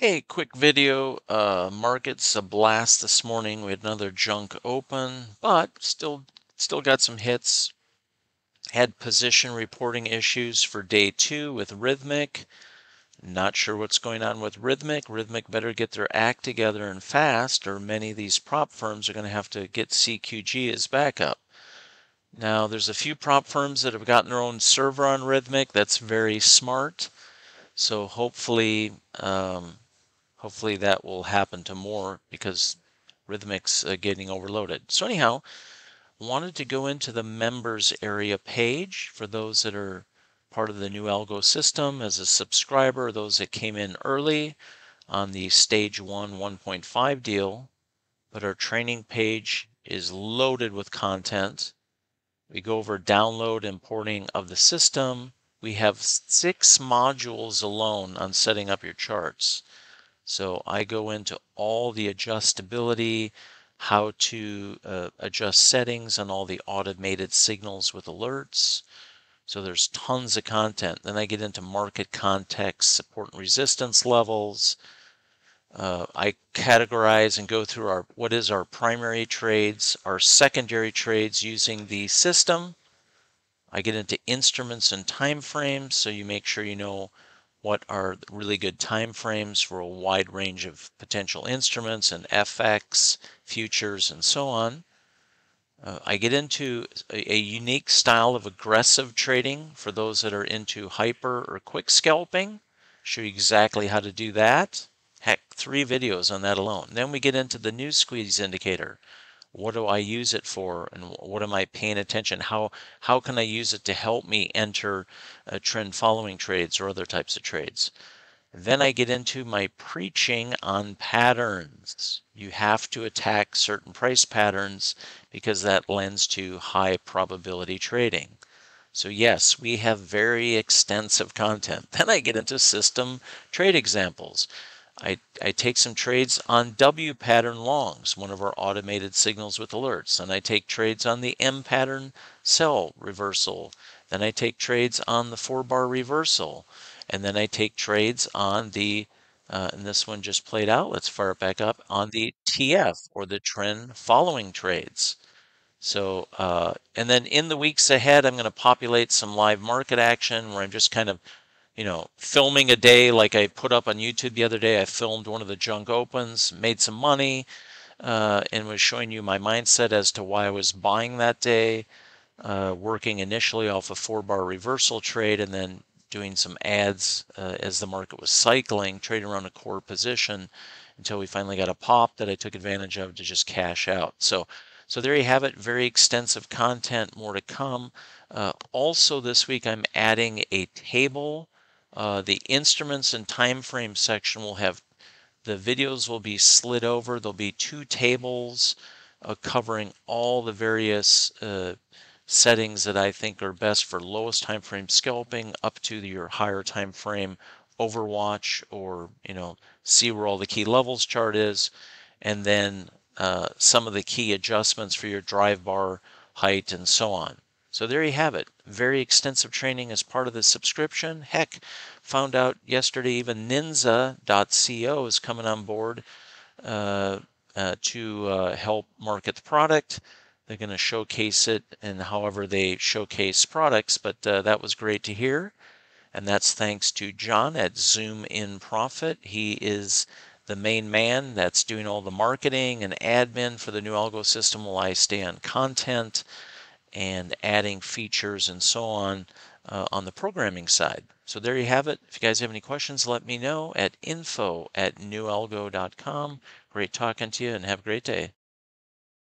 Hey, quick video. Uh, markets a blast this morning. We had another junk open, but still, still got some hits. Had position reporting issues for day two with Rithmic. Not sure what's going on with Rithmic. Rithmic better get their act together and fast, or many of these prop firms are going to have to get CQG as backup. Now, there's a few prop firms that have gotten their own server on Rithmic. That's very smart. So hopefully, um, hopefully that will happen to more because Rithmic's uh, getting overloaded. So anyhow, wanted to go into the members area page for those that are part of the NeuAlgo system as a subscriber, those that came in early on the stage 1 1.5 deal. But our training page is loaded with content. We go over download importing of the system. We have six modules alone on setting up your charts. So I go into all the adjustability, how to uh, adjust settings and all the automated signals with alerts. So there's tons of content. Then I get into market context, support and resistance levels. Uh, I categorize and go through our what is our primary trades, our secondary trades using the system. I get into instruments and time frames, so you make sure you know what are really good time frames for a wide range of potential instruments and FX, futures, and so on. Uh, I get into a, a, unique style of aggressive trading for those that are into hyper or quick scalping. Show you exactly how to do that. Heck, three videos on that alone. Then we get into the new squeeze indicator. What do I use it for, and what am I paying attention? How how can I use it to help me enter trend following trades or other types of trades? Then I get into my preaching on patterns. You have to attack certain price patterns because that lends to high probability trading. So yes, we have very extensive content. Then I get into system trade examples. I, I take some trades on W pattern longs, one of our automated signals with alerts. And I take trades on the M pattern sell reversal. Then I take trades on the four bar reversal. And then I take trades on the, uh, and this one just played out. Let's fire it back up on the TF or the trend following trades. So, uh, and then in the weeks ahead, I'm going to populate some live market action where I'm just kind of you know, filming a day like I put up on YouTube the other day. I filmed one of the junk opens, made some money, uh, and was showing you my mindset as to why I was buying that day, uh, working initially off a four bar reversal trade and then doing some ads uh, as the market was cycling, trading around a core position until we finally got a pop that I took advantage of to just cash out. So, so there you have it. Very extensive content, more to come. Uh, also, this week I'm adding a table uh, the instruments and time frame section will have the videos will be slid over. There'll be two tables uh, covering all the various uh, settings that I think are best for lowest time frame scalping up to your higher time frame overwatch or you know see where all the key levels chart is and then uh, some of the key adjustments for your drive bar height and so on. So there you have it. Very extensive training as part of the subscription. Heck, found out yesterday even Ninza.co is coming on board uh, uh, to uh, help market the product. They're going to showcase it and however they showcase products, but uh, that was great to hear. And that's thanks to John at Zoom in Profit. He is the main man that's doing all the marketing and admin for the NeuAlgo system while I stay on content and adding features and so on uh, on the programming side. So there you have it. If you guys have any questions, let me know at info at neualgo.com. Great talking to you and have a great day.